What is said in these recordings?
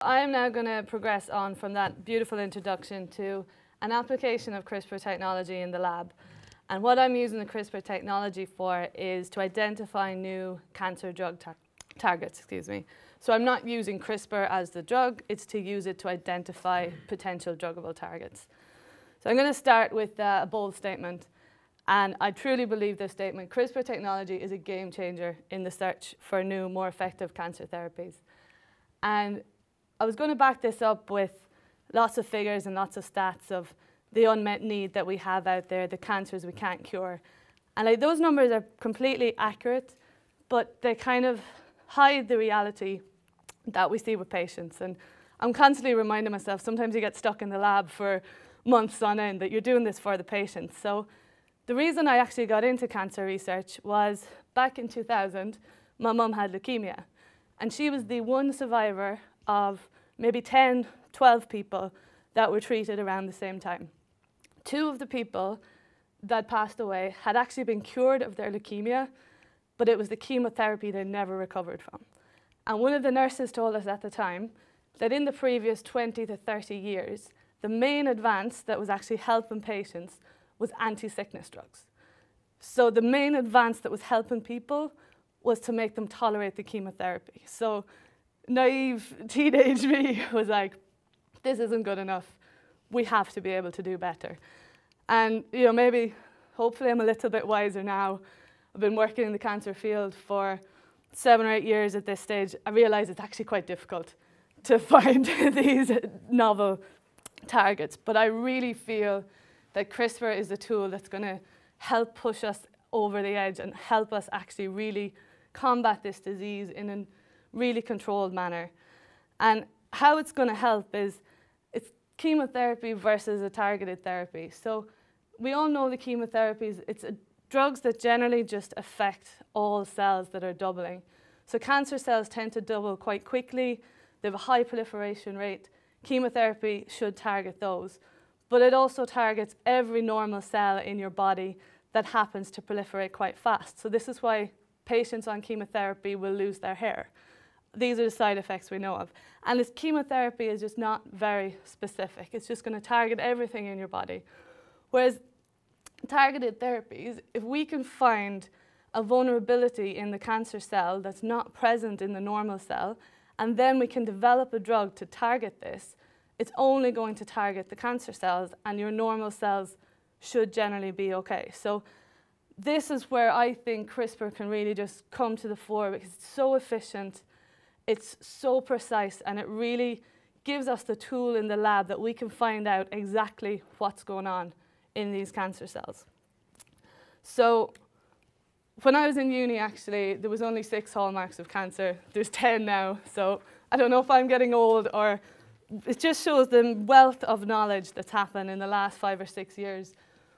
I am now going to progress on from that beautiful introduction to an application of CRISPR technology in the lab. And what I'm using the CRISPR technology for is to identify new cancer drug tar targets, excuse me. So I'm not using CRISPR as the drug, it's to use it to identify potential druggable targets. So I'm going to start with uh, a bold statement. And I truly believe this statement. CRISPR technology is a game changer in the search for new, more effective cancer therapies. And I was going to back this up with lots of figures and lots of stats of the unmet need that we have out there, the cancers we can't cure. And like, those numbers are completely accurate, but they kind of hide the reality that we see with patients. And I'm constantly reminding myself, sometimes you get stuck in the lab for months on end, that you're doing this for the patients. So the reason I actually got into cancer research was back in 2000, my mum had leukemia. And she was the one survivor of maybe 10, 12 people that were treated around the same time. Two of the people that passed away had actually been cured of their leukemia, but it was the chemotherapy they never recovered from. And one of the nurses told us at the time that in the previous 20 to 30 years, the main advance that was actually helping patients was anti-sickness drugs. So the main advance that was helping people was to make them tolerate the chemotherapy. So naive teenage me was like, this isn't good enough. We have to be able to do better. And you know, maybe, hopefully I'm a little bit wiser now. I've been working in the cancer field for seven or eight years at this stage. I realize it's actually quite difficult to find these novel targets. But I really feel that CRISPR is a tool that's going to help push us over the edge and help us actually really combat this disease in a really controlled manner. And how it's going to help is it's chemotherapy versus a targeted therapy. So we all know the chemotherapies, it's a, drugs that generally just affect all cells that are doubling. So cancer cells tend to double quite quickly, they have a high proliferation rate. Chemotherapy should target those. But it also targets every normal cell in your body that happens to proliferate quite fast. So this is why patients on chemotherapy will lose their hair. These are the side effects we know of. And this chemotherapy is just not very specific. It's just going to target everything in your body. Whereas targeted therapies, if we can find a vulnerability in the cancer cell that's not present in the normal cell, and then we can develop a drug to target this, it's only going to target the cancer cells, and your normal cells should generally be okay. So this is where I think CRISPR can really just come to the fore because it's so efficient, it's so precise, and it really gives us the tool in the lab that we can find out exactly what's going on in these cancer cells. So when I was in uni, actually, there was only six hallmarks of cancer. There's 10 now, so I don't know if I'm getting old or it just shows the wealth of knowledge that's happened in the last five or six years.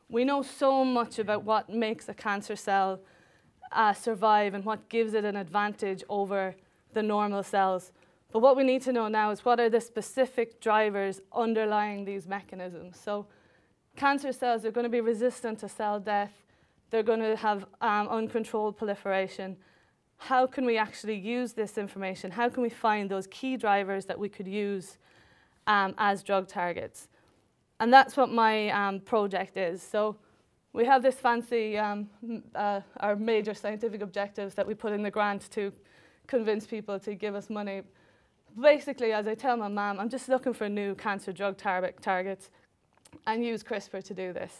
We know so much about what makes a cancer cell uh, survive and what gives it an advantage over the normal cells. But what we need to know now is what are the specific drivers underlying these mechanisms. So cancer cells are going to be resistant to cell death. They're going to have um, uncontrolled proliferation. How can we actually use this information? How can we find those key drivers that we could use um, as drug targets? And that's what my um, project is. So we have this fancy, um, uh, our major scientific objectives that we put in the grant to convince people to give us money. Basically, as I tell my mom, I'm just looking for new cancer drug tar targets and use CRISPR to do this.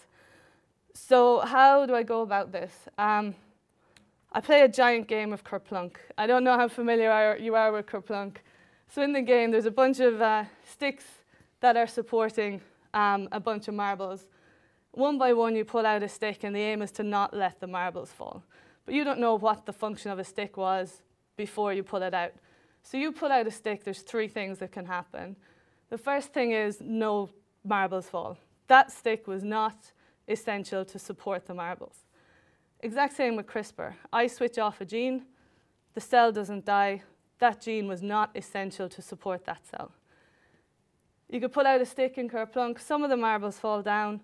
So how do I go about this? Um, I play a giant game of Kerplunk. I don't know how familiar you are with Kerplunk. So in the game, there's a bunch of uh, sticks that are supporting um, a bunch of marbles. One by one, you pull out a stick, and the aim is to not let the marbles fall. But you don't know what the function of a stick was before you pull it out. So you pull out a stick, there's three things that can happen. The first thing is no marbles fall. That stick was not essential to support the marbles. Exact same with CRISPR. I switch off a gene, the cell doesn't die. That gene was not essential to support that cell. You could pull out a stick in Kerplunk, some of the marbles fall down.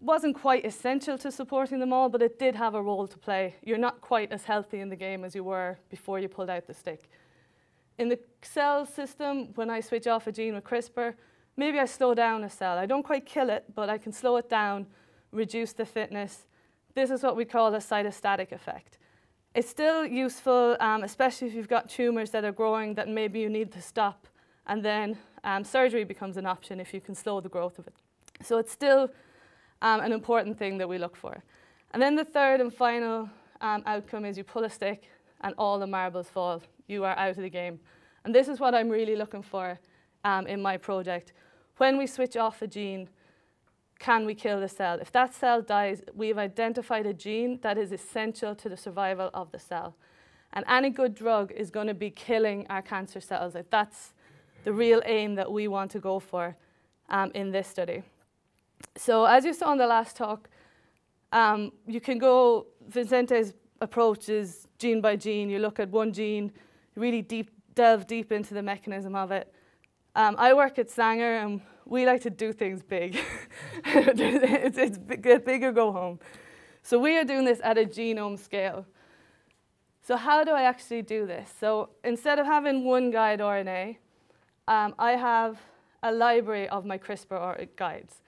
Wasn't quite essential to supporting them all, but it did have a role to play. You're not quite as healthy in the game as you were before you pulled out the stick. In the cell system, when I switch off a gene with CRISPR, maybe I slow down a cell. I don't quite kill it, but I can slow it down, reduce the fitness. This is what we call a cytostatic effect. It's still useful, um, especially if you've got tumors that are growing that maybe you need to stop, and then um, surgery becomes an option if you can slow the growth of it. So it's still um, an important thing that we look for. And then the third and final um, outcome is you pull a stick and all the marbles fall. You are out of the game. And this is what I'm really looking for um, in my project. When we switch off a gene, can we kill the cell? If that cell dies, we've identified a gene that is essential to the survival of the cell. And any good drug is going to be killing our cancer cells. Like that's the real aim that we want to go for um, in this study. So as you saw in the last talk, um, you can go, Vincente's approach is gene by gene. You look at one gene, really deep, delve deep into the mechanism of it. Um, I work at Sanger and we like to do things big. it's, it's big or go home. So we are doing this at a genome scale. So how do I actually do this? So instead of having one guide RNA, um, I have a library of my CRISPR guides.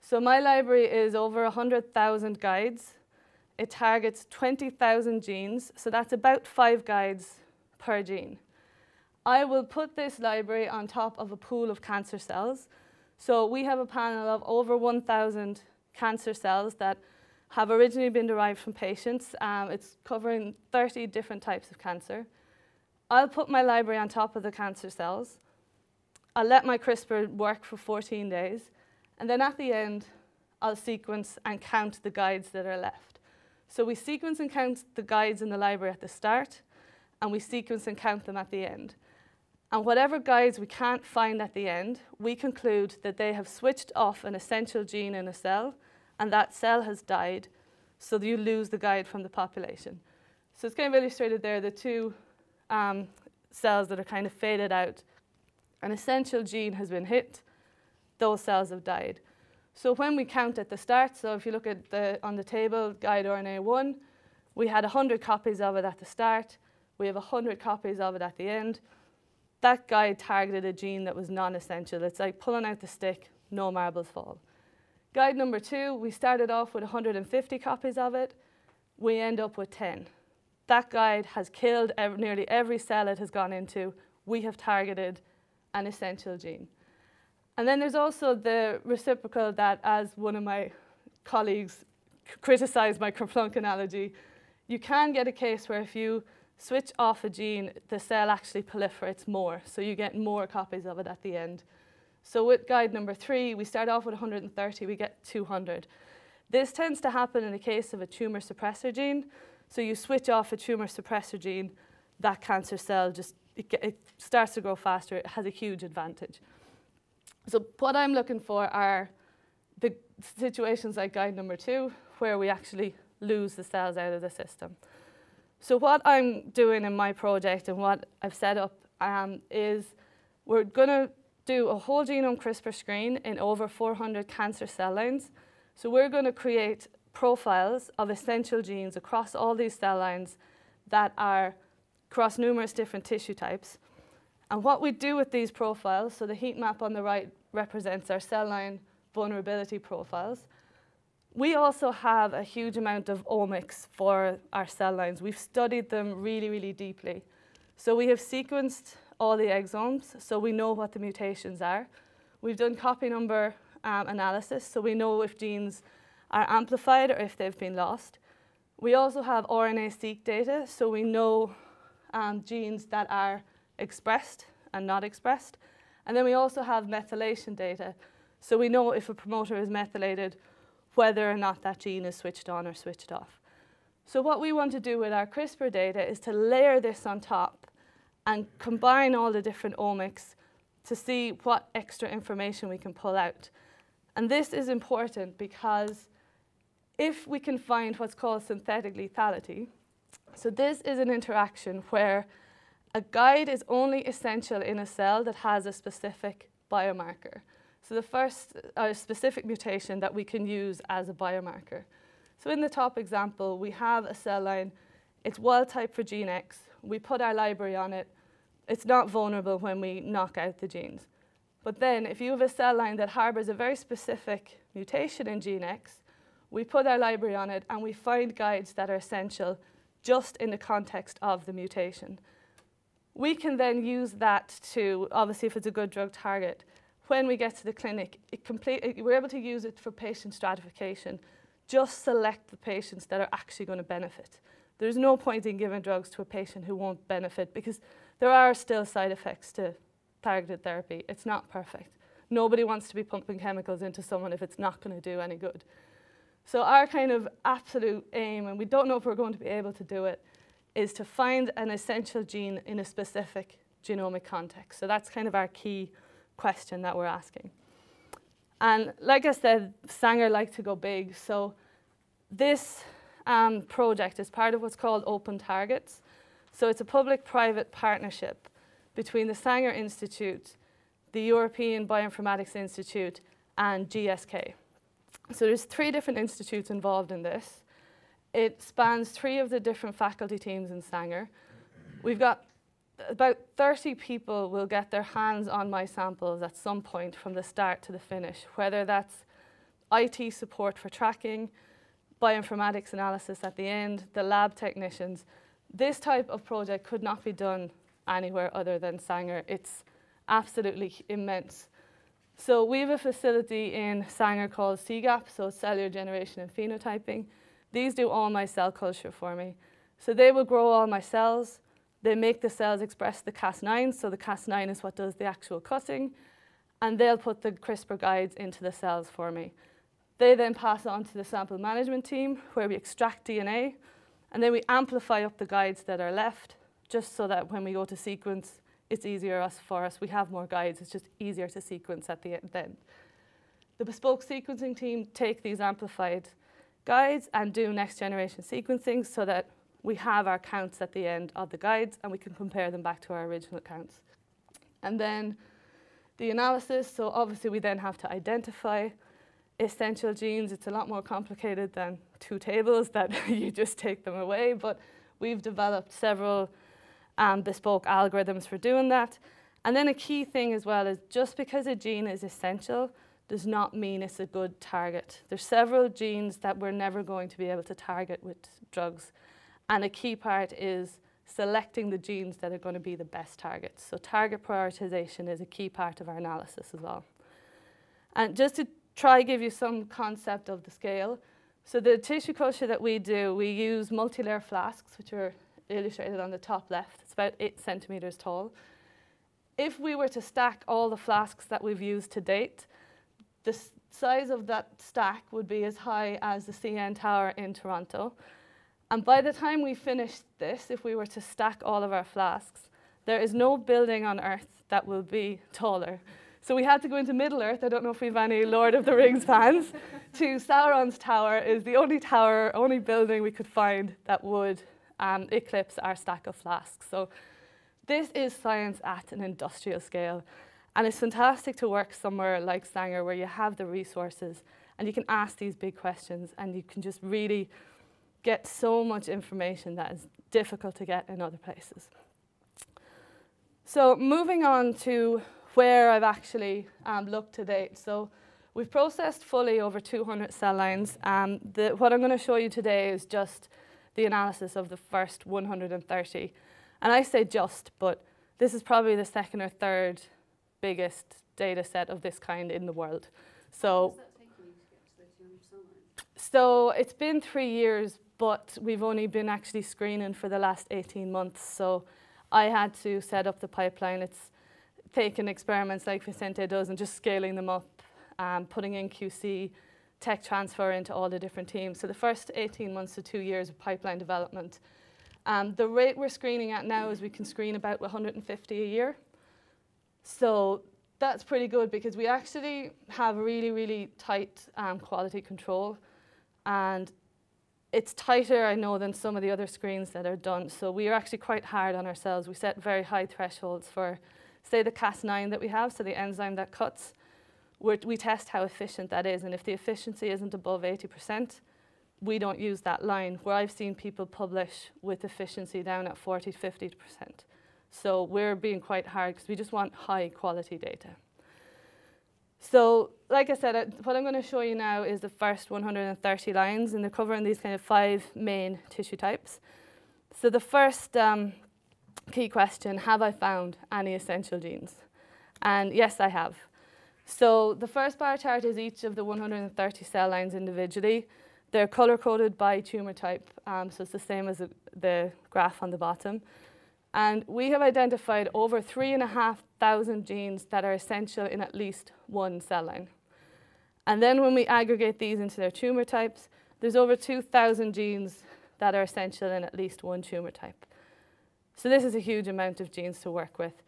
So my library is over 100,000 guides. It targets 20,000 genes, so that's about five guides per gene. I will put this library on top of a pool of cancer cells. So we have a panel of over 1,000 cancer cells that have originally been derived from patients. Um, it's covering 30 different types of cancer. I'll put my library on top of the cancer cells. I'll let my CRISPR work for 14 days. And then at the end, I'll sequence and count the guides that are left. So we sequence and count the guides in the library at the start, and we sequence and count them at the end. And whatever guides we can't find at the end, we conclude that they have switched off an essential gene in a cell, and that cell has died, so you lose the guide from the population. So it's kind of illustrated there, the two um, cells that are kind of faded out. An essential gene has been hit, those cells have died. So when we count at the start, so if you look at the, on the table, guide RNA1, we had 100 copies of it at the start, we have 100 copies of it at the end, that guide targeted a gene that was non-essential. It's like pulling out the stick, no marbles fall. Guide number two, we started off with 150 copies of it. We end up with 10. That guide has killed ev nearly every cell it has gone into. We have targeted an essential gene. And then there's also the reciprocal that, as one of my colleagues criticized my Kerplunk analogy, you can get a case where if you switch off a gene, the cell actually proliferates more, so you get more copies of it at the end. So with guide number three, we start off with 130, we get 200. This tends to happen in the case of a tumor suppressor gene. So you switch off a tumor suppressor gene, that cancer cell just it, it starts to grow faster, it has a huge advantage. So what I'm looking for are the situations like guide number two, where we actually lose the cells out of the system. So what I'm doing in my project and what I've set up um, is we're going to do a whole genome CRISPR screen in over 400 cancer cell lines. So we're going to create profiles of essential genes across all these cell lines that are across numerous different tissue types. And what we do with these profiles, so the heat map on the right represents our cell line vulnerability profiles. We also have a huge amount of omics for our cell lines. We've studied them really, really deeply. So we have sequenced all the exomes, so we know what the mutations are. We've done copy number um, analysis, so we know if genes are amplified or if they've been lost. We also have RNA-seq data, so we know um, genes that are expressed and not expressed. And then we also have methylation data, so we know if a promoter is methylated whether or not that gene is switched on or switched off. So what we want to do with our CRISPR data is to layer this on top and combine all the different omics to see what extra information we can pull out. And this is important because if we can find what's called synthetic lethality, so this is an interaction where a guide is only essential in a cell that has a specific biomarker. So the first uh, specific mutation that we can use as a biomarker. So in the top example, we have a cell line. It's wild type for gene X. We put our library on it. it's not vulnerable when we knock out the genes. But then if you have a cell line that harbors a very specific mutation in gene X, we put our library on it and we find guides that are essential just in the context of the mutation. We can then use that to, obviously if it's a good drug target, when we get to the clinic, complete, we're able to use it for patient stratification. Just select the patients that are actually going to benefit. There's no point in giving drugs to a patient who won't benefit because there are still side effects to targeted therapy. It's not perfect. Nobody wants to be pumping chemicals into someone if it's not going to do any good. So our kind of absolute aim, and we don't know if we're going to be able to do it, is to find an essential gene in a specific genomic context. So that's kind of our key question that we're asking. And like I said, Sanger like to go big. So this um, project is part of what's called Open Targets. So it's a public-private partnership between the Sanger Institute, the European Bioinformatics Institute, and GSK. So there's three different institutes involved in this. It spans three of the different faculty teams in Sanger. We've got about 30 people will get their hands on my samples at some point from the start to the finish, whether that's IT support for tracking, bioinformatics analysis at the end, the lab technicians. This type of project could not be done anywhere other than Sanger. It's absolutely immense. So we have a facility in Sanger called CGAP, so cellular generation and phenotyping. These do all my cell culture for me. So they will grow all my cells. They make the cells express the Cas9, so the Cas9 is what does the actual cutting. And they'll put the CRISPR guides into the cells for me. They then pass on to the sample management team, where we extract DNA, and then we amplify up the guides that are left, just so that when we go to sequence, it's easier for us. We have more guides. It's just easier to sequence at the end. The bespoke sequencing team take these amplified guides and do next generation sequencing so that we have our counts at the end of the guides and we can compare them back to our original counts. And then the analysis, so obviously we then have to identify essential genes. It's a lot more complicated than two tables that you just take them away, but we've developed several um, bespoke algorithms for doing that. And then a key thing as well is just because a gene is essential does not mean it's a good target. There's several genes that we're never going to be able to target with drugs. And a key part is selecting the genes that are going to be the best targets. So target prioritization is a key part of our analysis as well. And just to try give you some concept of the scale, so the tissue culture that we do, we use multi-layer flasks, which are illustrated on the top left. It's about eight centimeters tall. If we were to stack all the flasks that we've used to date, the size of that stack would be as high as the CN Tower in Toronto. And by the time we finish this, if we were to stack all of our flasks, there is no building on Earth that will be taller. So we had to go into Middle Earth. I don't know if we've any Lord of the Rings fans. to Sauron's tower is the only tower, only building we could find that would um, eclipse our stack of flasks. So this is science at an industrial scale. And it's fantastic to work somewhere like Sanger where you have the resources and you can ask these big questions and you can just really get so much information that is difficult to get in other places. So moving on to where I've actually um, looked to date. So we've processed fully over 200 cell lines. Um, the, what I'm going to show you today is just the analysis of the first 130. And I say just, but this is probably the second or third biggest data set of this kind in the world. So, so it's been three years, but we've only been actually screening for the last 18 months. So I had to set up the pipeline. It's taking experiments like Vicente does and just scaling them up, um, putting in QC, tech transfer into all the different teams. So the first 18 months to two years of pipeline development. Um, the rate we're screening at now is we can screen about 150 a year. So that's pretty good because we actually have really, really tight um, quality control. And it's tighter, I know, than some of the other screens that are done. So we are actually quite hard on ourselves. We set very high thresholds for, say, the Cas9 that we have, so the enzyme that cuts we test how efficient that is. And if the efficiency isn't above 80%, we don't use that line, where I've seen people publish with efficiency down at 40 to 50%. So we're being quite hard because we just want high quality data. So like I said, uh, what I'm going to show you now is the first 130 lines, and they're covering these kind of five main tissue types. So the first um, key question, have I found any essential genes? And yes, I have. So the first bar chart is each of the 130 cell lines individually. They're color-coded by tumor type, um, so it's the same as the graph on the bottom. And we have identified over 3,500 genes that are essential in at least one cell line. And then when we aggregate these into their tumor types, there's over 2,000 genes that are essential in at least one tumor type. So this is a huge amount of genes to work with.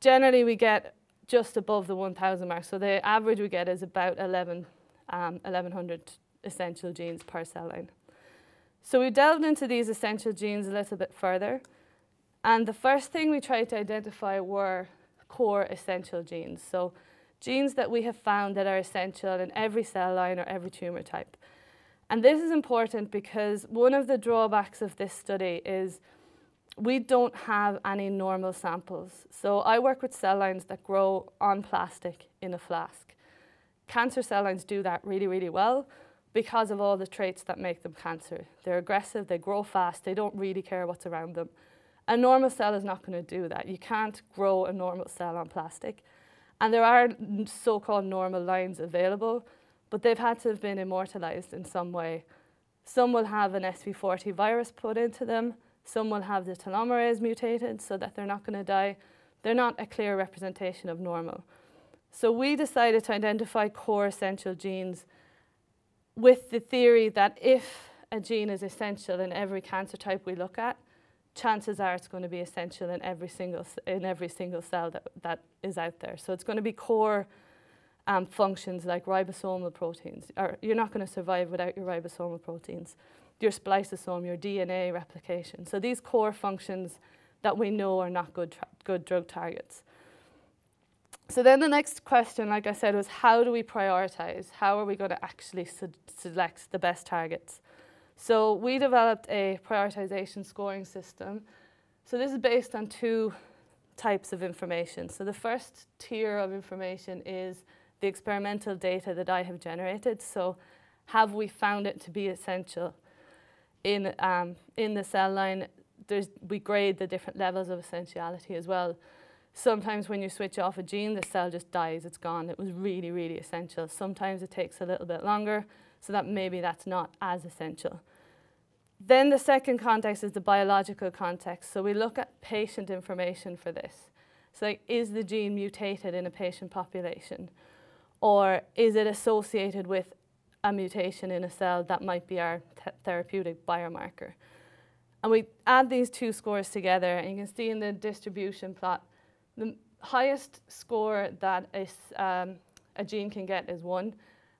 Generally, we get just above the 1,000 mark. So the average we get is about 11, um, 1,100 essential genes per cell line. So we delved into these essential genes a little bit further. And the first thing we tried to identify were core essential genes. So genes that we have found that are essential in every cell line or every tumor type. And this is important because one of the drawbacks of this study is we don't have any normal samples. So I work with cell lines that grow on plastic in a flask. Cancer cell lines do that really, really well because of all the traits that make them cancer. They're aggressive, they grow fast, they don't really care what's around them. A normal cell is not going to do that. You can't grow a normal cell on plastic. And there are so-called normal lines available, but they've had to have been immortalized in some way. Some will have an SV40 virus put into them, some will have the telomerase mutated so that they're not going to die. They're not a clear representation of normal. So we decided to identify core essential genes with the theory that if a gene is essential in every cancer type we look at, chances are it's going to be essential in every single, in every single cell that, that is out there. So it's going to be core um, functions like ribosomal proteins. Or you're not going to survive without your ribosomal proteins your spliceosome, your DNA replication. So these core functions that we know are not good, good drug targets. So then the next question, like I said, was how do we prioritize? How are we going to actually select the best targets? So we developed a prioritization scoring system. So this is based on two types of information. So the first tier of information is the experimental data that I have generated. So have we found it to be essential? in, um, in the cell line, there's, we grade the different levels of essentiality as well. Sometimes when you switch off a gene, the cell just dies, it's gone. It was really, really essential. Sometimes it takes a little bit longer, so that maybe that's not as essential. Then the second context is the biological context. So we look at patient information for this. So like, is the gene mutated in a patient population? Or is it associated with a mutation in a cell that might be our th therapeutic biomarker. And we add these two scores together, and you can see in the distribution plot, the highest score that a, um, a gene can get is one.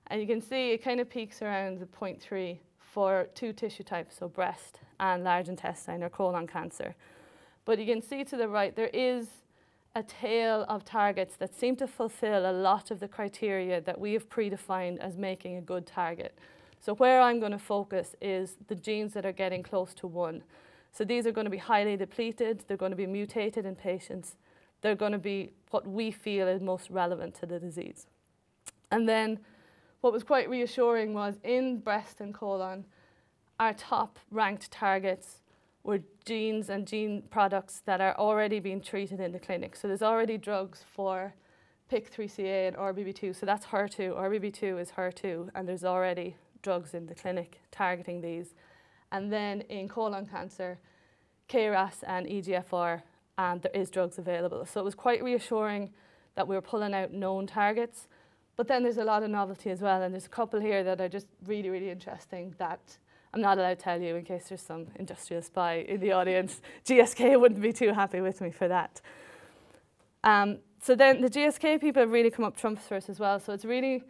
And you can see it kind of peaks around the 0.3 for two tissue types, so breast and large intestine or colon cancer. But you can see to the right, there is a tail of targets that seem to fulfill a lot of the criteria that we have predefined as making a good target. So where I'm going to focus is the genes that are getting close to one. So these are going to be highly depleted, they're going to be mutated in patients, they're going to be what we feel is most relevant to the disease. And then what was quite reassuring was in breast and colon, our top ranked targets were genes and gene products that are already being treated in the clinic. So there's already drugs for PIK3CA and RBB2, so that's HER2. RBB2 is HER2, and there's already drugs in the clinic targeting these. And then in colon cancer, KRAS and EGFR, and there is drugs available. So it was quite reassuring that we were pulling out known targets. But then there's a lot of novelty as well, and there's a couple here that are just really, really interesting that I'm not allowed to tell you in case there's some industrial spy in the audience. GSK wouldn't be too happy with me for that. Um, so then the GSK people have really come up trumps for us as well. So it's really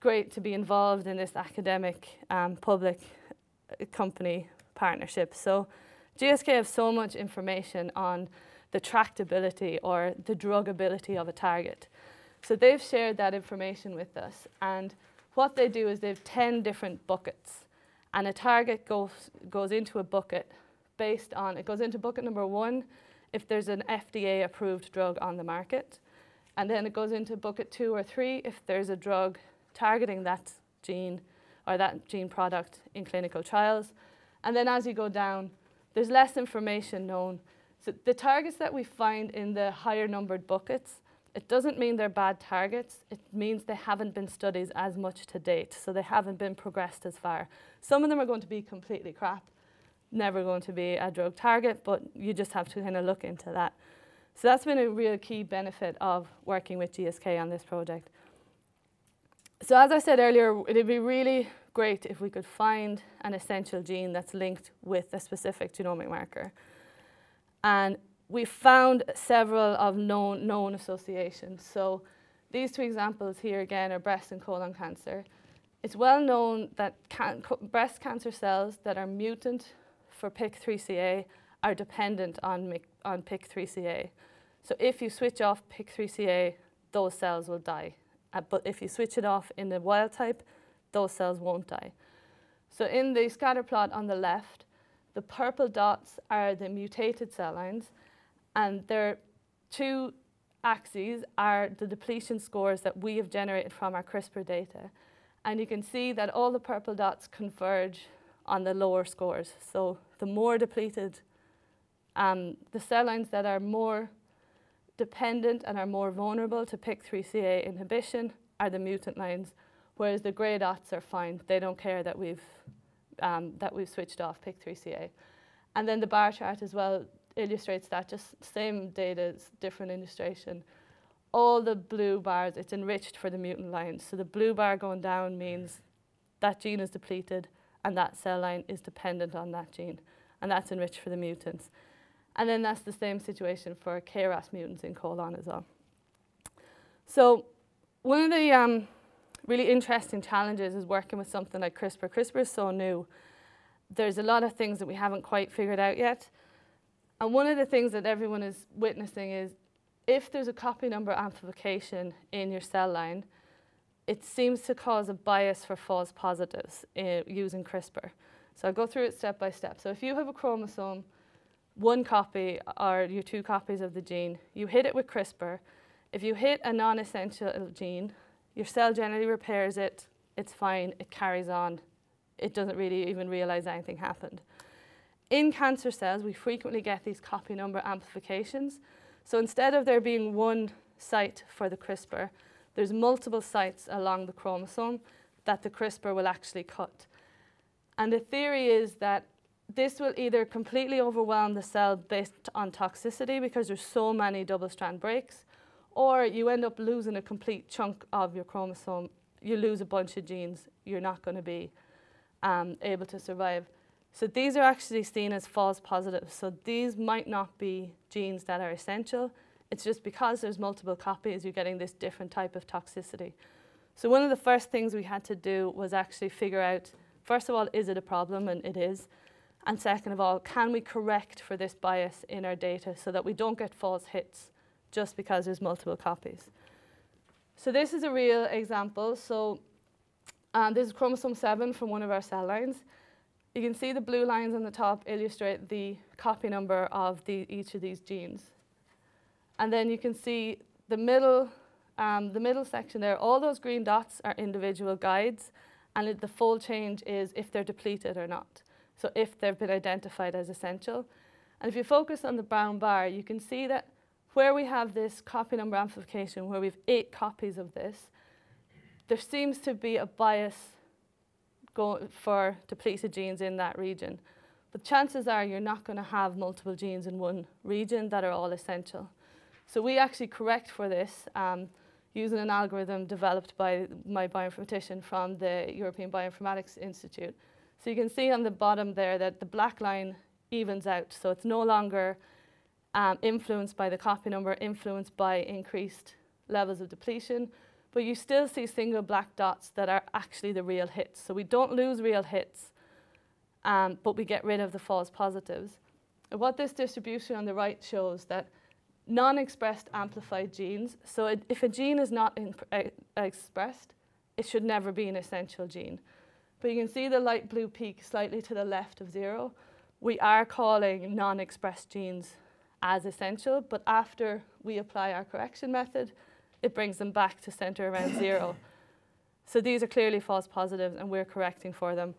great to be involved in this academic um, public uh, company partnership. So GSK have so much information on the tractability or the drugability of a target. So they've shared that information with us. And what they do is they have 10 different buckets and a target goes, goes into a bucket based on, it goes into bucket number one if there's an FDA approved drug on the market. And then it goes into bucket two or three if there's a drug targeting that gene or that gene product in clinical trials. And then as you go down, there's less information known. So the targets that we find in the higher numbered buckets, it doesn't mean they're bad targets. It means they haven't been studied as much to date. So they haven't been progressed as far. Some of them are going to be completely crap, never going to be a drug target, but you just have to kind of look into that. So that's been a real key benefit of working with GSK on this project. So as I said earlier, it'd be really great if we could find an essential gene that's linked with a specific genomic marker. And we found several of known, known associations. So these two examples here again are breast and colon cancer. It's well known that can breast cancer cells that are mutant for PIK3CA are dependent on, on PIK3CA. So if you switch off PIK3CA, those cells will die. Uh, but if you switch it off in the wild type, those cells won't die. So in the scatter plot on the left, the purple dots are the mutated cell lines, and their two axes are the depletion scores that we have generated from our CRISPR data. And you can see that all the purple dots converge on the lower scores. So the more depleted, um, the cell lines that are more dependent and are more vulnerable to PIK3CA inhibition are the mutant lines, whereas the grey dots are fine. They don't care that we've, um, that we've switched off PIK3CA. And then the bar chart as well illustrates that, just same data, different illustration. All the blue bars, it's enriched for the mutant lines. So the blue bar going down means that gene is depleted and that cell line is dependent on that gene. And that's enriched for the mutants. And then that's the same situation for KRAS mutants in colon as well. So one of the um, really interesting challenges is working with something like CRISPR. CRISPR is so new. There's a lot of things that we haven't quite figured out yet. And one of the things that everyone is witnessing is if there's a copy number amplification in your cell line, it seems to cause a bias for false positives uh, using CRISPR. So I'll go through it step by step. So if you have a chromosome one copy or your two copies of the gene, you hit it with CRISPR. If you hit a non-essential gene, your cell generally repairs it, it's fine, it carries on. It doesn't really even realize anything happened. In cancer cells, we frequently get these copy number amplifications. So instead of there being one site for the CRISPR, there's multiple sites along the chromosome that the CRISPR will actually cut. And the theory is that this will either completely overwhelm the cell based on toxicity because there's so many double strand breaks, or you end up losing a complete chunk of your chromosome. You lose a bunch of genes, you're not going to be um, able to survive. So these are actually seen as false positives. So these might not be genes that are essential. It's just because there's multiple copies, you're getting this different type of toxicity. So one of the first things we had to do was actually figure out, first of all, is it a problem? And it is. And second of all, can we correct for this bias in our data so that we don't get false hits just because there's multiple copies? So this is a real example. So um, this is chromosome 7 from one of our cell lines. You can see the blue lines on the top illustrate the copy number of the, each of these genes. And then you can see the middle, um, the middle section there, all those green dots are individual guides, and it, the fold change is if they're depleted or not so if they've been identified as essential. And if you focus on the brown bar, you can see that where we have this copy number amplification, where we have eight copies of this, there seems to be a bias for depleted genes in that region. But chances are you're not going to have multiple genes in one region that are all essential. So we actually correct for this um, using an algorithm developed by my bioinformatician from the European Bioinformatics Institute. So you can see on the bottom there that the black line evens out. So it's no longer um, influenced by the copy number, influenced by increased levels of depletion, but you still see single black dots that are actually the real hits. So we don't lose real hits, um, but we get rid of the false positives. And what this distribution on the right shows that non-expressed amplified genes, so it, if a gene is not uh, expressed, it should never be an essential gene. But you can see the light blue peak slightly to the left of zero. We are calling non-expressed genes as essential, but after we apply our correction method, it brings them back to center around zero. So these are clearly false positives and we're correcting for them,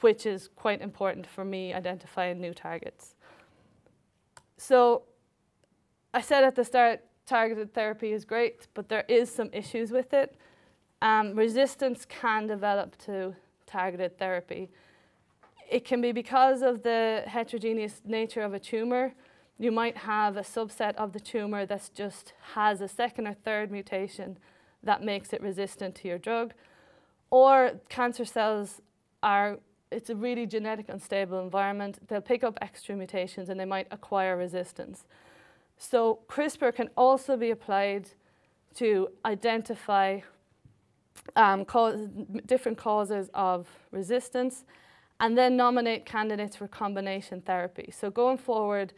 which is quite important for me identifying new targets. So I said at the start, targeted therapy is great, but there is some issues with it. Um, resistance can develop to targeted therapy. It can be because of the heterogeneous nature of a tumour. You might have a subset of the tumour that just has a second or third mutation that makes it resistant to your drug. Or cancer cells are, it's a really genetic unstable environment. They'll pick up extra mutations and they might acquire resistance. So CRISPR can also be applied to identify um, cause, different causes of resistance and then nominate candidates for combination therapy. So going forward,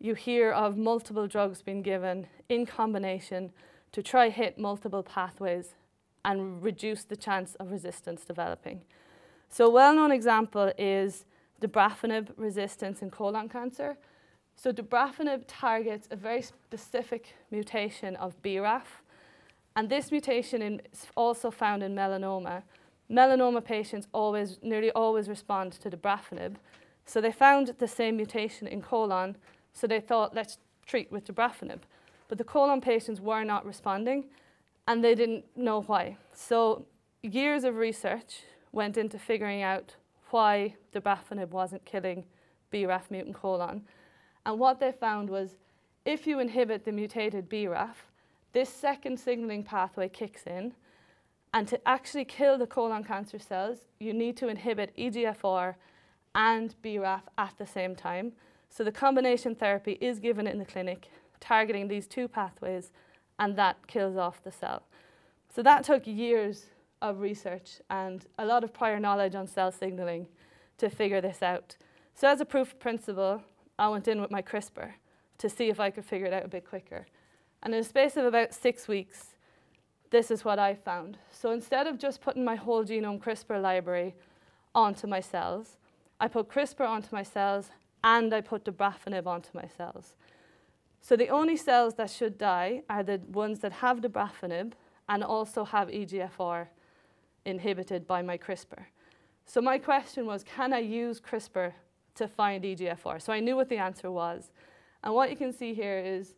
you hear of multiple drugs being given in combination to try hit multiple pathways and reduce the chance of resistance developing. So a well-known example is dabrafenib resistance in colon cancer. So dabrafenib targets a very specific mutation of BRAF, and this mutation is also found in melanoma. Melanoma patients always, nearly always respond to dabrafenib. So they found the same mutation in colon, so they thought, let's treat with dabrafenib. But the colon patients were not responding, and they didn't know why. So years of research went into figuring out why dabrafenib wasn't killing BRAF mutant colon. And what they found was if you inhibit the mutated BRAF, this second signaling pathway kicks in. And to actually kill the colon cancer cells, you need to inhibit EGFR and BRAF at the same time. So the combination therapy is given in the clinic, targeting these two pathways, and that kills off the cell. So that took years of research and a lot of prior knowledge on cell signaling to figure this out. So as a proof of principle, I went in with my CRISPR to see if I could figure it out a bit quicker. And in a space of about six weeks, this is what I found. So instead of just putting my whole genome CRISPR library onto my cells, I put CRISPR onto my cells and I put the dabrafenib onto my cells. So the only cells that should die are the ones that have the dabrafenib and also have EGFR inhibited by my CRISPR. So my question was, can I use CRISPR to find EGFR? So I knew what the answer was. And what you can see here is,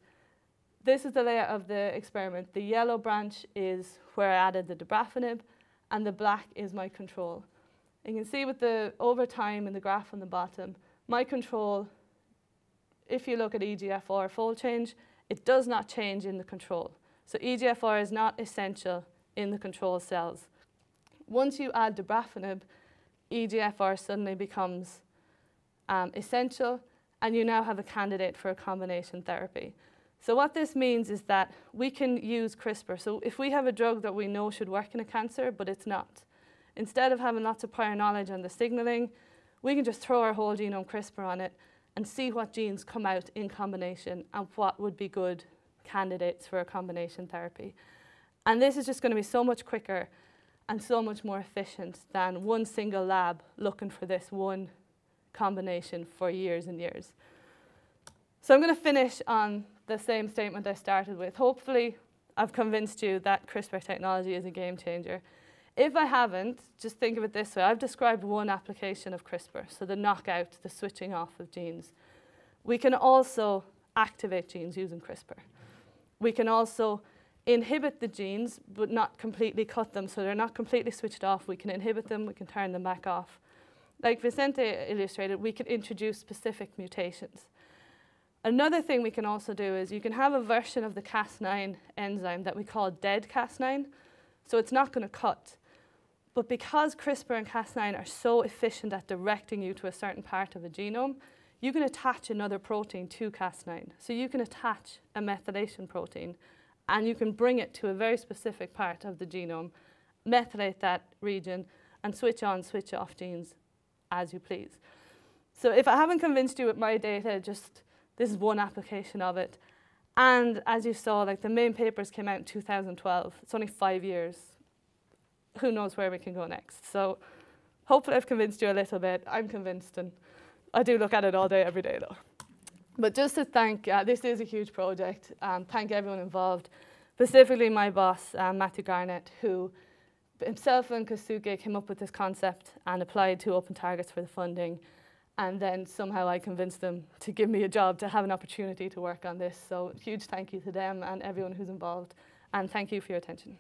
this is the layout of the experiment. The yellow branch is where I added the dabrafenib, and the black is my control. You can see with the over time in the graph on the bottom, my control, if you look at EGFR fold change, it does not change in the control. So EGFR is not essential in the control cells. Once you add dabrafenib, EGFR suddenly becomes um, essential, and you now have a candidate for a combination therapy. So what this means is that we can use CRISPR. So if we have a drug that we know should work in a cancer, but it's not, instead of having lots of prior knowledge on the signaling, we can just throw our whole genome CRISPR on it and see what genes come out in combination and what would be good candidates for a combination therapy. And this is just going to be so much quicker and so much more efficient than one single lab looking for this one combination for years and years. So I'm going to finish on the same statement I started with. Hopefully, I've convinced you that CRISPR technology is a game changer. If I haven't, just think of it this way. I've described one application of CRISPR, so the knockout, the switching off of genes. We can also activate genes using CRISPR. We can also inhibit the genes, but not completely cut them, so they're not completely switched off. We can inhibit them, we can turn them back off. Like Vicente illustrated, we can introduce specific mutations. Another thing we can also do is you can have a version of the Cas9 enzyme that we call dead Cas9, so it's not going to cut. But because CRISPR and Cas9 are so efficient at directing you to a certain part of a genome, you can attach another protein to Cas9. So you can attach a methylation protein and you can bring it to a very specific part of the genome, methylate that region, and switch on, switch off genes as you please. So if I haven't convinced you with my data, just this is one application of it. And as you saw, like the main papers came out in 2012. It's only five years. Who knows where we can go next? So hopefully I've convinced you a little bit. I'm convinced and I do look at it all day, every day though. But just to thank, uh, this is a huge project, um, thank everyone involved, specifically my boss, um, Matthew Garnett, who himself and Kasuke came up with this concept and applied to open targets for the funding. And then somehow I convinced them to give me a job to have an opportunity to work on this. So huge thank you to them and everyone who's involved. And thank you for your attention.